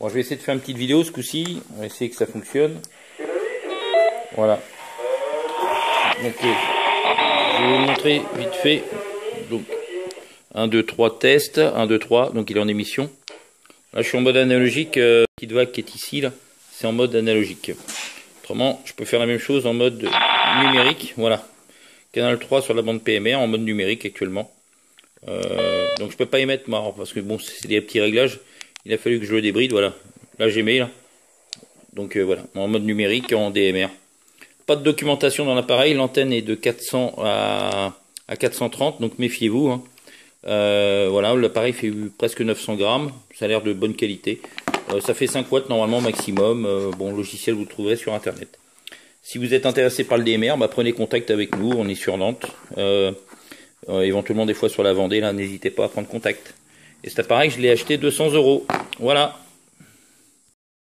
Bon, je vais essayer de faire une petite vidéo ce coup-ci. On va essayer que ça fonctionne. Voilà. Donc, je vais vous montrer vite fait. Donc, 1, 2, 3 tests. 1, 2, 3. Donc, il est en émission. Là, je suis en mode analogique. Euh, petite vague qui est ici, là, c'est en mode analogique. Autrement, je peux faire la même chose en mode numérique. Voilà. Canal 3 sur la bande PMR en mode numérique actuellement. Euh, donc je peux pas y mettre moi parce que bon c'est des petits réglages. Il a fallu que je le débride, voilà. Là j'ai mis là. Donc euh, voilà, en mode numérique en DMR. Pas de documentation dans l'appareil, l'antenne est de 400 à, à 430, donc méfiez-vous. Hein. Euh, voilà, l'appareil fait presque 900 grammes, ça a l'air de bonne qualité. ça fait 5 watts normalement maximum. bon, logiciel vous le trouverez sur internet. Si vous êtes intéressé par le DMR, bah, prenez contact avec nous, on est sur Nantes. Euh, euh, éventuellement des fois sur la Vendée, là, n'hésitez pas à prendre contact. Et cet appareil, je l'ai acheté 200 euros. Voilà.